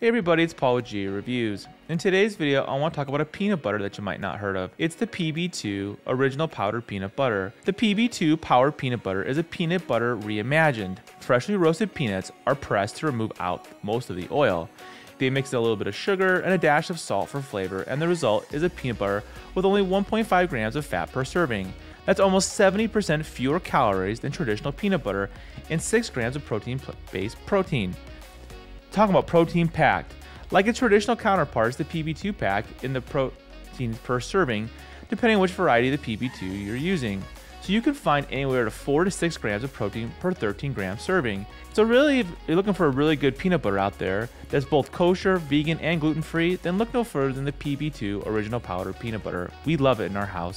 Hey everybody, it's Paul with GA Reviews. In today's video, I want to talk about a peanut butter that you might not have heard of. It's the PB2 Original Powdered Peanut Butter. The PB2 Powdered Peanut Butter is a peanut butter reimagined. Freshly roasted peanuts are pressed to remove out most of the oil. They mix a little bit of sugar and a dash of salt for flavor, and the result is a peanut butter with only 1.5 grams of fat per serving. That's almost 70% fewer calories than traditional peanut butter and 6 grams of protein based protein. Talking about protein packed. Like its traditional counterparts, the PB2 pack in the protein per serving, depending on which variety of the PB2 you're using. So you can find anywhere to 4 to 6 grams of protein per 13 gram serving. So really, if you're looking for a really good peanut butter out there that's both kosher, vegan, and gluten-free, then look no further than the PB2 Original Powder Peanut Butter. We love it in our house.